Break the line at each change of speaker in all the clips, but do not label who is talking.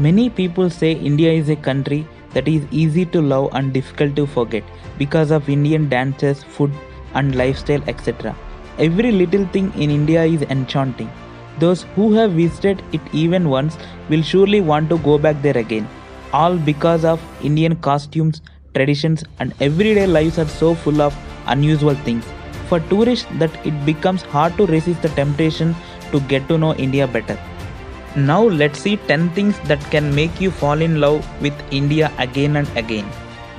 Many people say India is a country that is easy to love and difficult to forget because of Indian dances, food, and lifestyle, etc. Every little thing in India is enchanting. Those who have visited it even once will surely want to go back there again. All because of Indian costumes, traditions, and everyday lives are so full of unusual things. For tourists, that it becomes hard to resist the temptation to get to know India better. Now let's see 10 things that can make you fall in love with India again and again.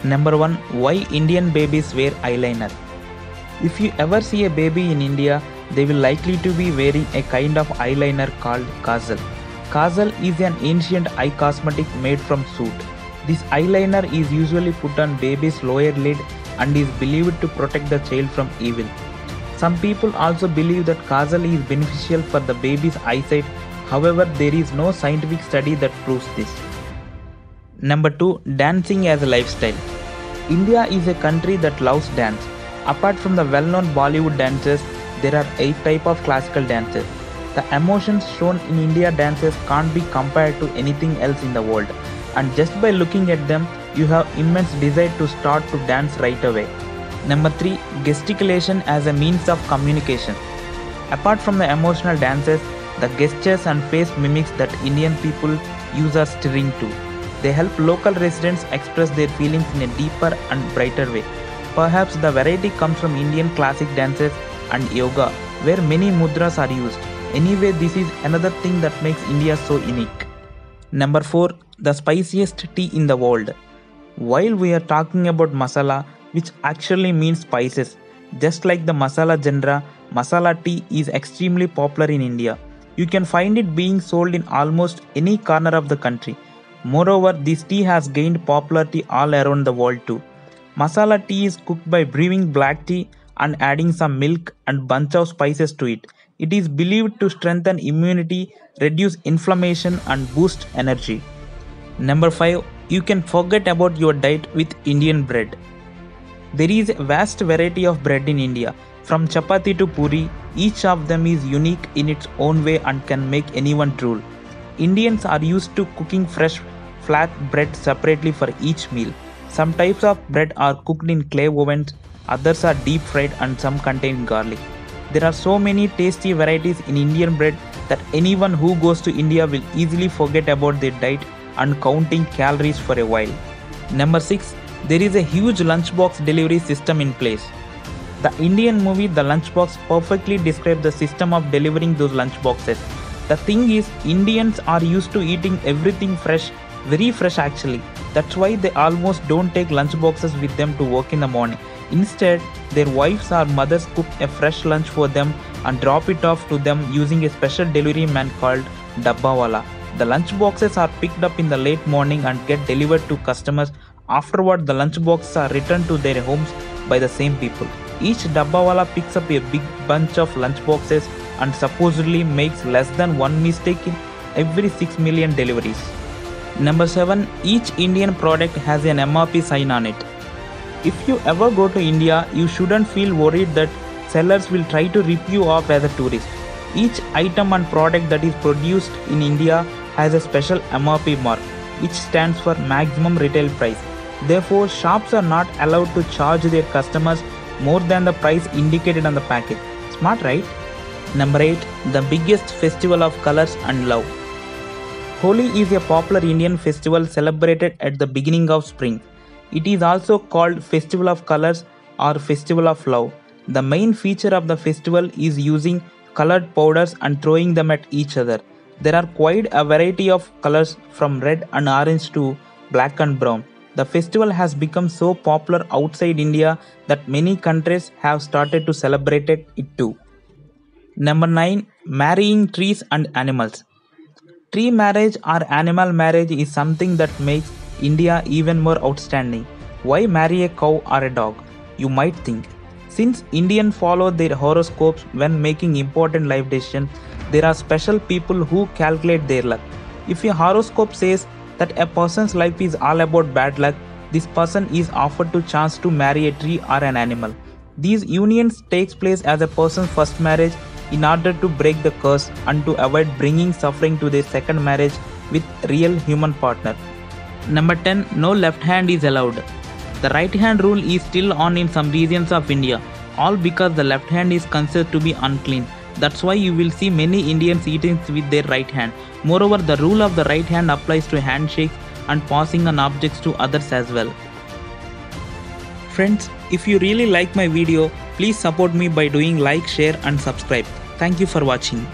Number 1 Why Indian babies wear eyeliner? If you ever see a baby in India, they will likely to be wearing a kind of eyeliner called kajal. Kajal is an ancient eye cosmetic made from soot. This eyeliner is usually put on baby's lower lid and is believed to protect the child from evil. Some people also believe that kajal is beneficial for the baby's eyesight However, there is no scientific study that proves this. Number 2. Dancing as a lifestyle. India is a country that loves dance. Apart from the well-known Bollywood dances, there are 8 types of classical dances. The emotions shown in India dances can't be compared to anything else in the world. And just by looking at them, you have immense desire to start to dance right away. Number 3. Gesticulation as a means of communication. Apart from the emotional dances, the gestures and face mimics that Indian people use are stirring too. They help local residents express their feelings in a deeper and brighter way. Perhaps the variety comes from Indian classic dances and yoga, where many mudras are used. Anyway, this is another thing that makes India so unique. Number 4. The spiciest tea in the world. While we are talking about masala, which actually means spices, just like the masala genre, masala tea is extremely popular in India. You can find it being sold in almost any corner of the country. Moreover, this tea has gained popularity all around the world too. Masala tea is cooked by brewing black tea and adding some milk and bunch of spices to it. It is believed to strengthen immunity, reduce inflammation and boost energy. Number 5. You can forget about your diet with Indian bread. There is a vast variety of bread in India from chapati to puri, each of them is unique in its own way and can make anyone drool. Indians are used to cooking fresh flat bread separately for each meal. Some types of bread are cooked in clay ovens, others are deep fried and some contain garlic. There are so many tasty varieties in Indian bread that anyone who goes to India will easily forget about their diet and counting calories for a while. Number 6. There is a huge lunchbox delivery system in place. The Indian movie The Lunchbox perfectly describes the system of delivering those lunchboxes. The thing is, Indians are used to eating everything fresh, very fresh actually. That's why they almost don't take lunchboxes with them to work in the morning. Instead, their wives or mothers cook a fresh lunch for them and drop it off to them using a special delivery man called Dabbawala. The lunchboxes are picked up in the late morning and get delivered to customers. Afterward, the lunchboxes are returned to their homes by the same people. Each dabbawala picks up a big bunch of lunchboxes and supposedly makes less than one mistake in every 6 million deliveries. Number 7. Each Indian product has an MRP sign on it. If you ever go to India, you shouldn't feel worried that sellers will try to rip you off as a tourist. Each item and product that is produced in India has a special MRP mark, which stands for maximum retail price. Therefore, shops are not allowed to charge their customers more than the price indicated on the packet. Smart, right? Number 8. The biggest festival of colors and love. Holi is a popular Indian festival celebrated at the beginning of spring. It is also called Festival of Colors or Festival of Love. The main feature of the festival is using colored powders and throwing them at each other. There are quite a variety of colors from red and orange to black and brown. The festival has become so popular outside India that many countries have started to celebrate it too. Number 9 Marrying trees and animals. Tree marriage or animal marriage is something that makes India even more outstanding. Why marry a cow or a dog? You might think. Since Indians follow their horoscopes when making important life decisions, there are special people who calculate their luck. If your horoscope says that a person's life is all about bad luck, this person is offered to chance to marry a tree or an animal. These unions takes place as a person's first marriage in order to break the curse and to avoid bringing suffering to their second marriage with real human partner. Number 10 No left hand is allowed. The right hand rule is still on in some regions of India, all because the left hand is considered to be unclean. That's why you will see many Indians eating with their right hand. Moreover, the rule of the right hand applies to handshakes and passing on objects to others as well. Friends, if you really like my video, please support me by doing like, share and subscribe. Thank you for watching.